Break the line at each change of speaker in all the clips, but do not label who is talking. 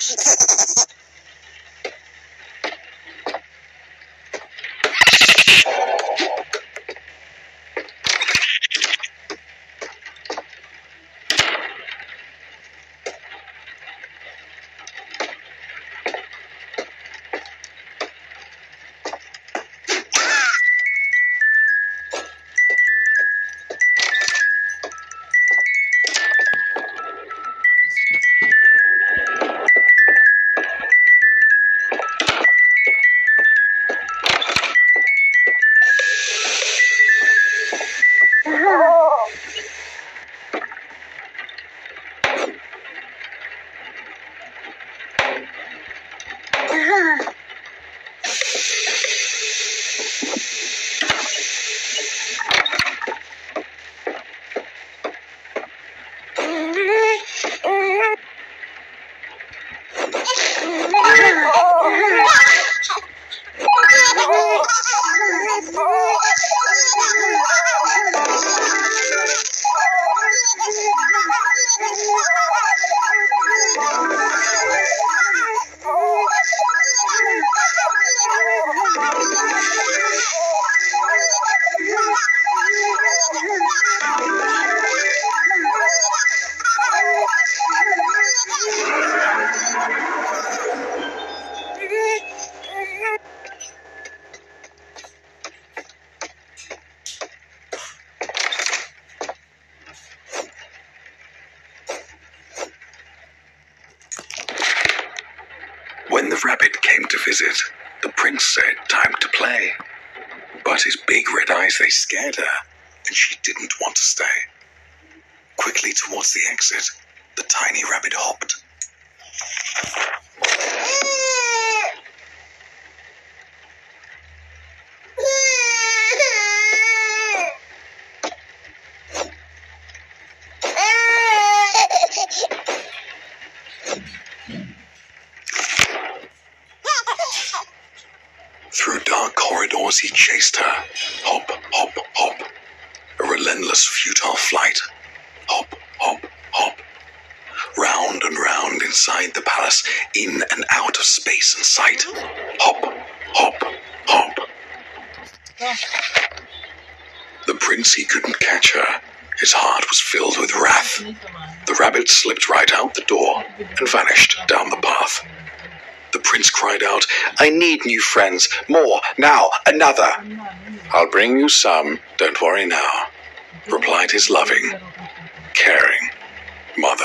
Thank you. Rabbit came to visit, the prince said, Time to play. But his big red eyes, they scared her, and she didn't want to stay. Quickly towards the exit, the tiny rabbit hopped. Through dark corridors, he chased her. Hop, hop, hop. A relentless, futile flight. Hop, hop, hop. Round and round inside the palace, in and out of space and sight. Hop, hop, hop. The prince, he couldn't catch her. His heart was filled with wrath. The rabbit slipped right out the door and vanished down the path. The prince cried out, I need new friends. More. Now. Another. I'll bring you some. Don't worry now. Replied his loving, caring mother.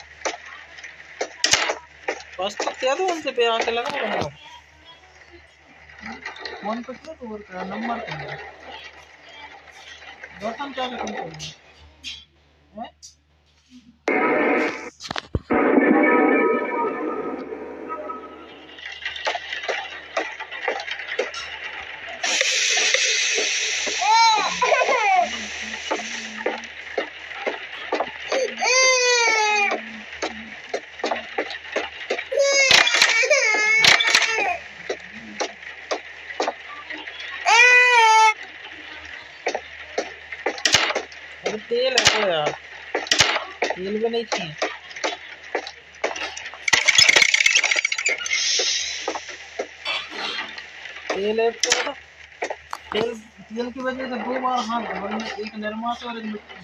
मस्त तो क्या तो उनसे पे आके लगा रहा हूँ? फ़ोन पे तो और का नंबर का दोस्तों क्या करते हैं? हैं? तेल में नहीं चाहिए तेल ऐड करो तेल तेल की वजह से दो बार हाथ धोने एक नरमा से और एक मिट्टी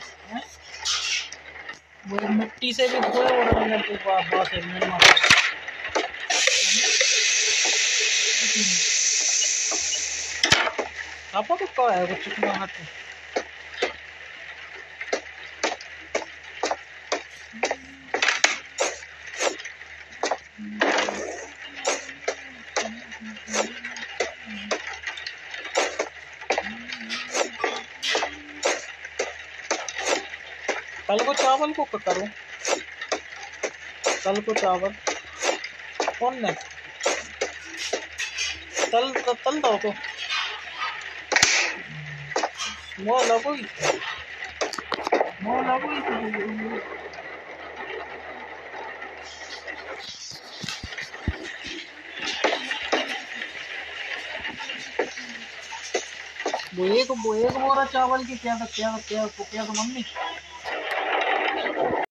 वो मिट्टी से भी धोए और अगर दो बार हाथ है नरमा से। आपको तो है वो चुकना हाथ कल को चावल कुक करो? कल को चावल। कौन ने तल तल दो तो मो लगो ही। मो लगो ही। वो एक वो एक चावल की क्या क्या क्या क्या क्या मम्मी?